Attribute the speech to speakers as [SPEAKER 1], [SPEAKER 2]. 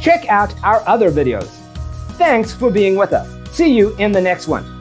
[SPEAKER 1] check out our other videos. Thanks for being with us. See you in the next one.